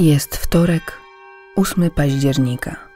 Jest wtorek, 8 października.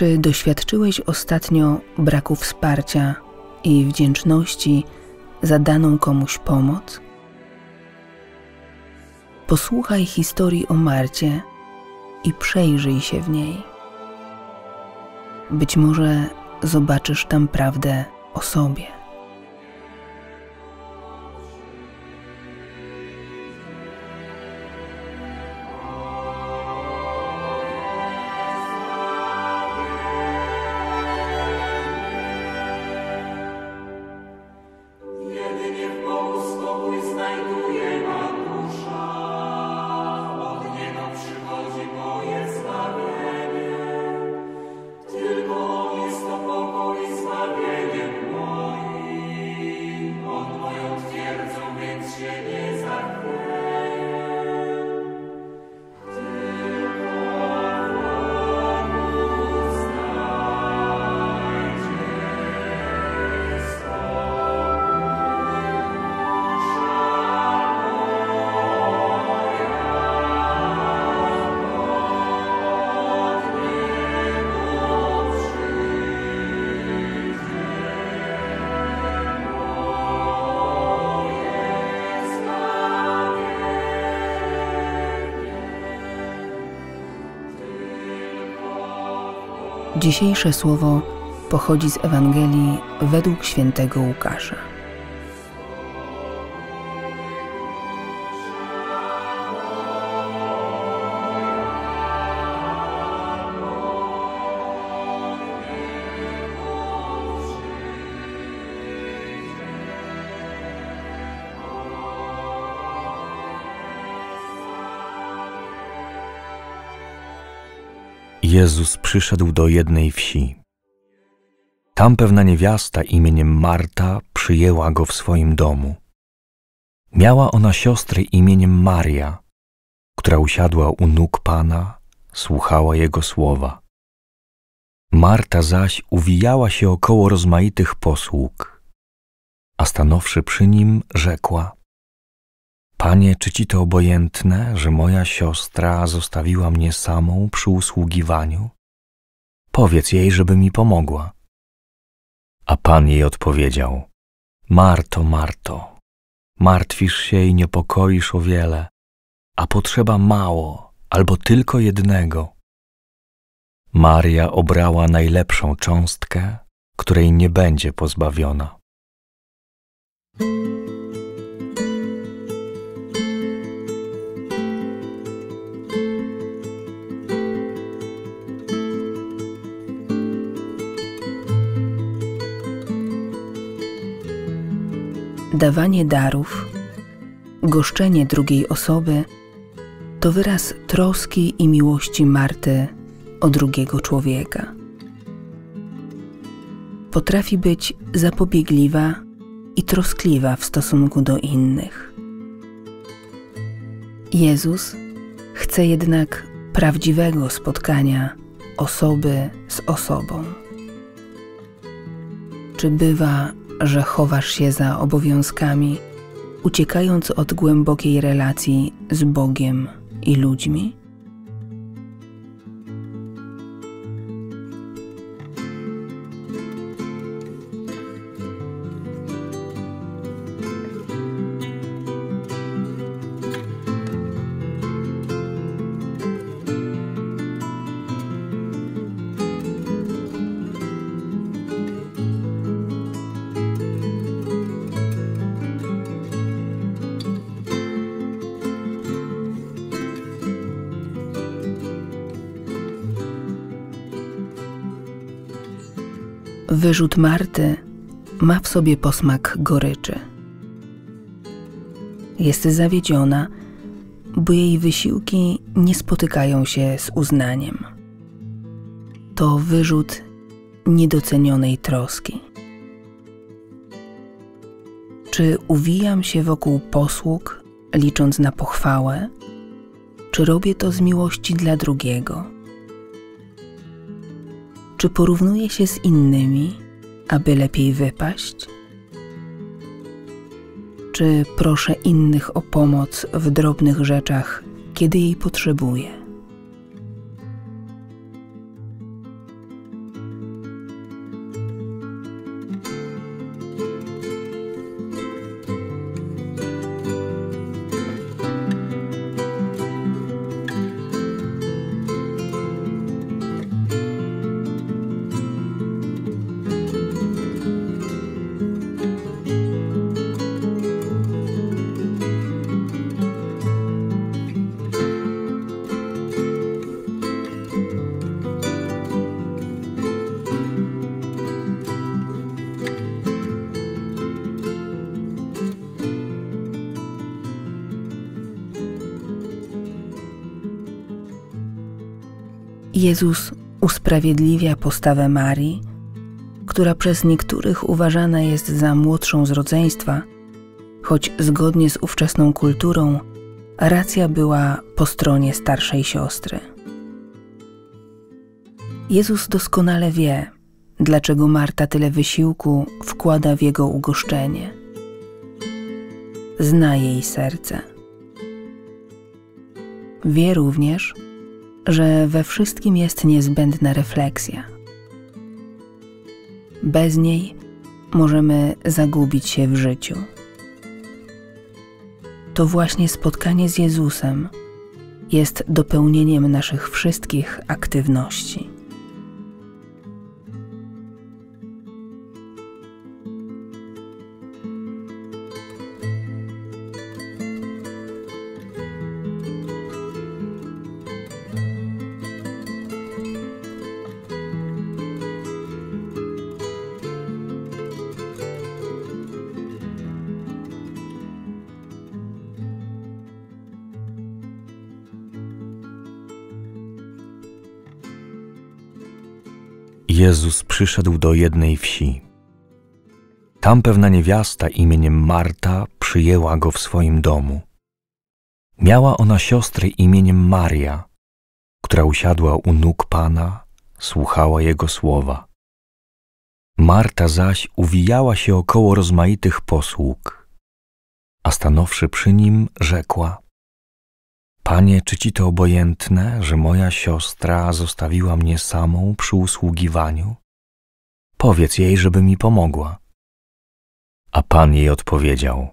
Czy doświadczyłeś ostatnio braku wsparcia i wdzięczności za daną komuś pomoc? Posłuchaj historii o Marcie i przejrzyj się w niej. Być może zobaczysz tam prawdę o sobie. Dzisiejsze słowo pochodzi z Ewangelii według świętego Łukasza. Jezus przyszedł do jednej wsi. Tam pewna niewiasta imieniem Marta przyjęła go w swoim domu. Miała ona siostrę imieniem Maria, która usiadła u nóg Pana, słuchała Jego słowa. Marta zaś uwijała się około rozmaitych posług, a stanowszy przy nim, rzekła – Panie, czy ci to obojętne, że moja siostra zostawiła mnie samą przy usługiwaniu? Powiedz jej, żeby mi pomogła. A Pan jej odpowiedział: Marto, Marto, martwisz się i niepokoisz o wiele, a potrzeba mało albo tylko jednego. Maria obrała najlepszą cząstkę, której nie będzie pozbawiona. Dawanie darów, goszczenie drugiej osoby to wyraz troski i miłości Marty o drugiego człowieka. Potrafi być zapobiegliwa i troskliwa w stosunku do innych. Jezus chce jednak prawdziwego spotkania osoby z osobą. Czy bywa, że chowasz się za obowiązkami, uciekając od głębokiej relacji z Bogiem i ludźmi? Wyrzut Marty ma w sobie posmak goryczy. Jest zawiedziona, bo jej wysiłki nie spotykają się z uznaniem. To wyrzut niedocenionej troski. Czy uwijam się wokół posług, licząc na pochwałę, czy robię to z miłości dla drugiego? Czy porównuję się z innymi, aby lepiej wypaść? Czy proszę innych o pomoc w drobnych rzeczach, kiedy jej potrzebuję? Jezus usprawiedliwia postawę Marii, która przez niektórych uważana jest za młodszą z rodzeństwa, choć zgodnie z ówczesną kulturą racja była po stronie starszej siostry. Jezus doskonale wie, dlaczego Marta tyle wysiłku wkłada w jego ugoszczenie. Zna jej serce. Wie również, że we wszystkim jest niezbędna refleksja. Bez niej możemy zagubić się w życiu. To właśnie spotkanie z Jezusem jest dopełnieniem naszych wszystkich aktywności. Jezus przyszedł do jednej wsi. Tam pewna niewiasta imieniem Marta przyjęła go w swoim domu. Miała ona siostrę imieniem Maria, która usiadła u nóg Pana, słuchała Jego słowa. Marta zaś uwijała się około rozmaitych posług, a stanowszy przy nim, rzekła – Panie, czy ci to obojętne, że moja siostra zostawiła mnie samą przy usługiwaniu? Powiedz jej, żeby mi pomogła. A Pan jej odpowiedział: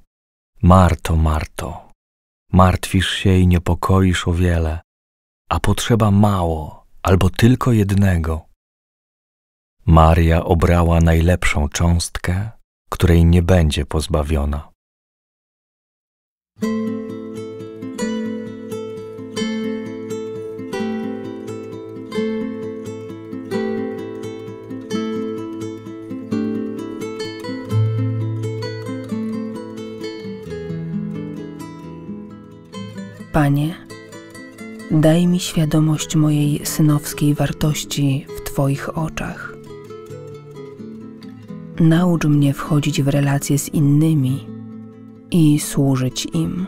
Marto, Marto, martwisz się i niepokoisz o wiele, a potrzeba mało albo tylko jednego. Maria obrała najlepszą cząstkę, której nie będzie pozbawiona. Panie, daj mi świadomość mojej synowskiej wartości w Twoich oczach. Naucz mnie wchodzić w relacje z innymi i służyć im.